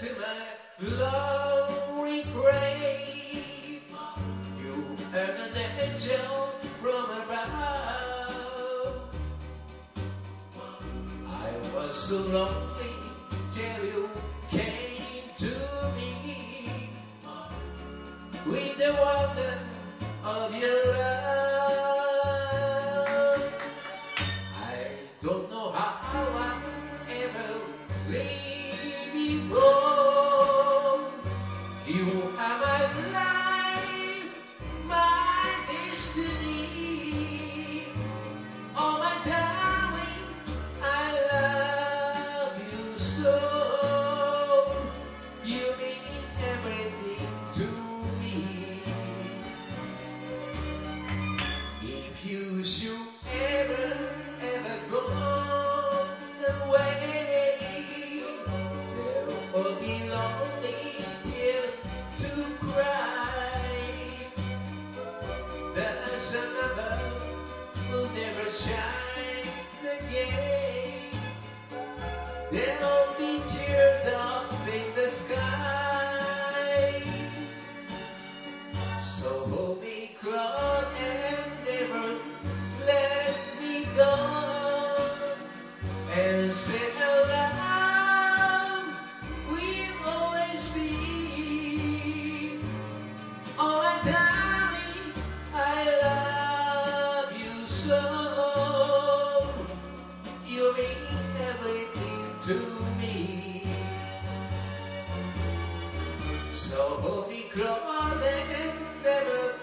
to my lonely grave. You are an angel from above. I was so lonely till you came to me with the wonder of your love. I don't know how I. Little be teardrops in the sky. So hold me close to me. So holy cross, and never